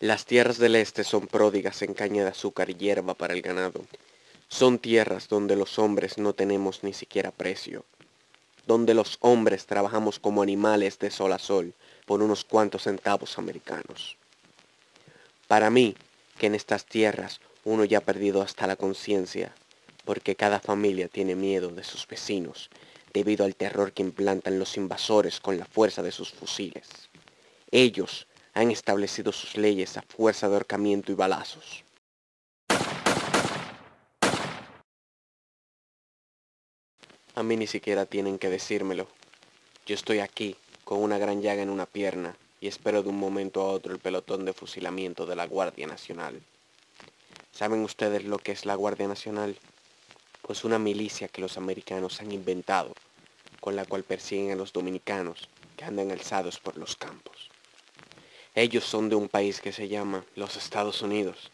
Las tierras del este son pródigas en caña de azúcar y hierba para el ganado. Son tierras donde los hombres no tenemos ni siquiera precio, donde los hombres trabajamos como animales de sol a sol por unos cuantos centavos americanos. Para mí, que en estas tierras uno ya ha perdido hasta la conciencia, porque cada familia tiene miedo de sus vecinos, debido al terror que implantan los invasores con la fuerza de sus fusiles. Ellos han establecido sus leyes a fuerza de ahorcamiento y balazos. A mí ni siquiera tienen que decírmelo. Yo estoy aquí, con una gran llaga en una pierna, y espero de un momento a otro el pelotón de fusilamiento de la Guardia Nacional. ¿Saben ustedes lo que es la Guardia Nacional? Pues una milicia que los americanos han inventado, con la cual persiguen a los dominicanos que andan alzados por los campos. Ellos son de un país que se llama los Estados Unidos,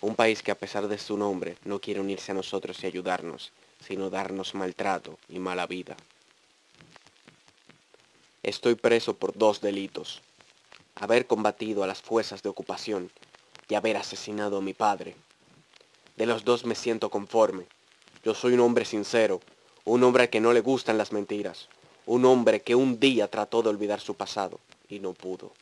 un país que a pesar de su nombre no quiere unirse a nosotros y ayudarnos, sino darnos maltrato y mala vida. Estoy preso por dos delitos. Haber combatido a las fuerzas de ocupación y haber asesinado a mi padre. De los dos me siento conforme. Yo soy un hombre sincero, un hombre al que no le gustan las mentiras, un hombre que un día trató de olvidar su pasado y no pudo.